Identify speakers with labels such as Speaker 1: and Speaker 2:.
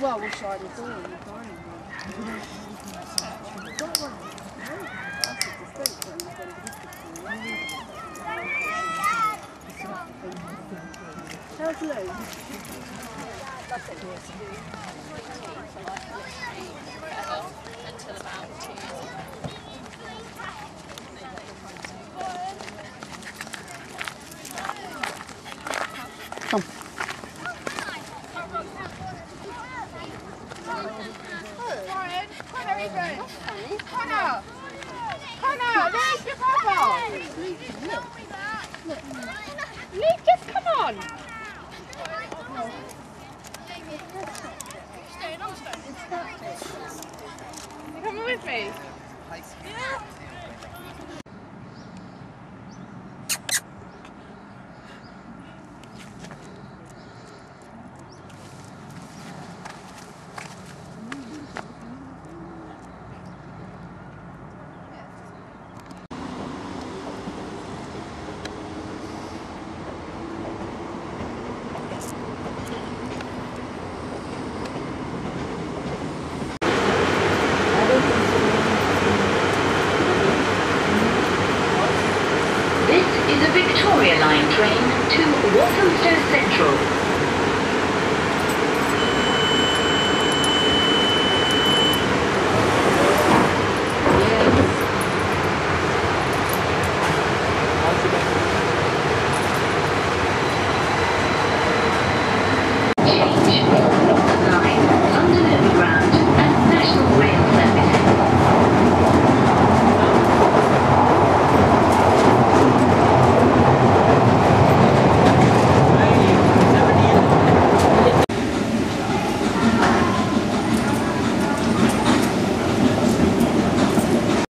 Speaker 1: Well, all in the dining room. Don't biscuit. How's Lou?
Speaker 2: until about two years
Speaker 3: Line train to Walthamstow Central.